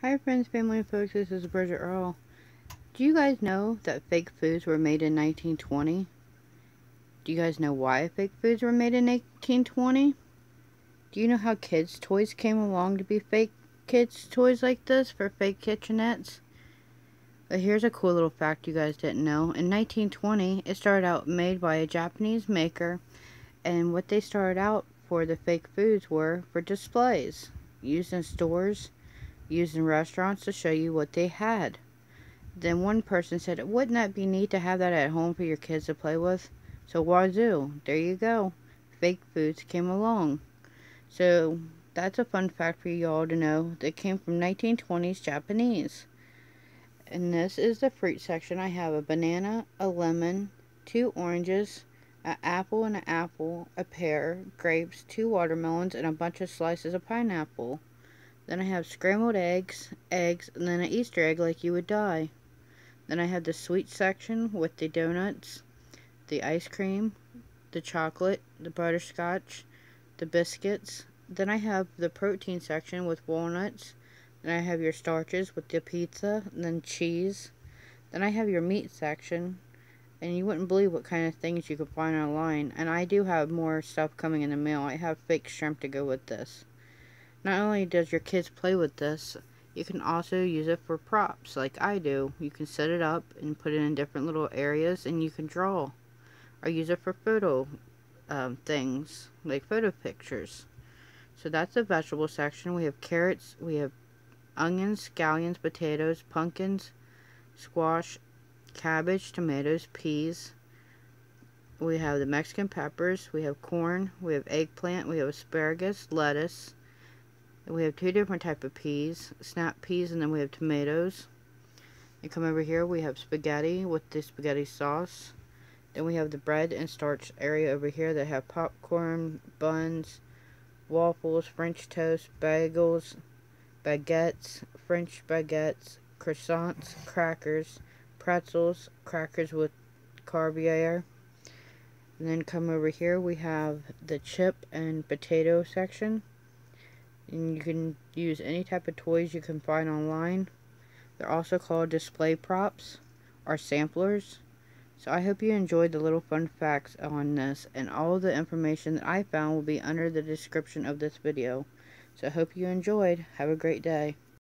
Hi friends, family, and folks, this is Bridget Earl. Do you guys know that fake foods were made in 1920? Do you guys know why fake foods were made in 1920? Do you know how kids' toys came along to be fake kids' toys like this for fake kitchenettes? But here's a cool little fact you guys didn't know. In 1920, it started out made by a Japanese maker, and what they started out for the fake foods were for displays, used in stores, used in restaurants to show you what they had. Then one person said, wouldn't that be neat to have that at home for your kids to play with? So wazoo, there you go. Fake foods came along. So that's a fun fact for you all to know that came from 1920s Japanese. And this is the fruit section. I have a banana, a lemon, two oranges, an apple and an apple, a pear, grapes, two watermelons, and a bunch of slices of pineapple. Then I have scrambled eggs, eggs, and then an Easter egg like you would dye. Then I have the sweet section with the donuts, the ice cream, the chocolate, the butterscotch, the biscuits. Then I have the protein section with walnuts. Then I have your starches with the pizza, and then cheese. Then I have your meat section, and you wouldn't believe what kind of things you could find online. And I do have more stuff coming in the mail. I have fake shrimp to go with this. Not only does your kids play with this, you can also use it for props like I do. You can set it up and put it in different little areas and you can draw. Or use it for photo um, things, like photo pictures. So that's the vegetable section. We have carrots, we have onions, scallions, potatoes, pumpkins, squash, cabbage, tomatoes, peas. We have the Mexican peppers, we have corn, we have eggplant, we have asparagus, lettuce, we have two different type of peas, snap peas, and then we have tomatoes. And come over here, we have spaghetti with the spaghetti sauce. Then we have the bread and starch area over here that have popcorn, buns, waffles, French toast, bagels, baguettes, French baguettes, croissants, crackers, pretzels, crackers with caviar. And then come over here, we have the chip and potato section and you can use any type of toys you can find online. They're also called display props or samplers. So I hope you enjoyed the little fun facts on this and all the information that I found will be under the description of this video. So I hope you enjoyed. Have a great day.